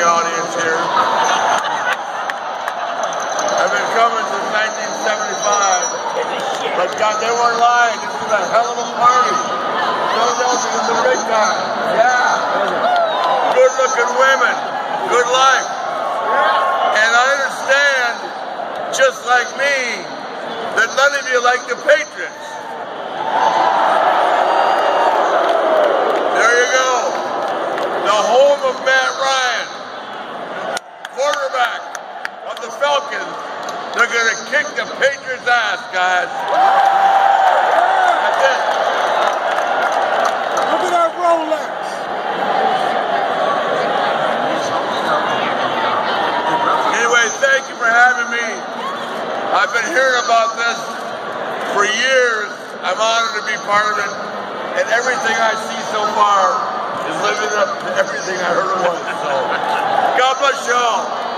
the audience here. I've been coming since 1975. But God, they weren't lying. This is a hell of a party. Philadelphia is a big time. Yeah. Good looking women. Good life. And I understand, just like me, that none of you like the Patriots. There you go. The home of Matt Ryan. Of the Falcons. They're going to kick the Patriots' ass, guys. That's it. Look at that Rolex. Anyway, thank you for having me. I've been hearing about this for years. I'm honored to be part of it. And everything I see so far is living up to everything I heard it was. So, God bless you all.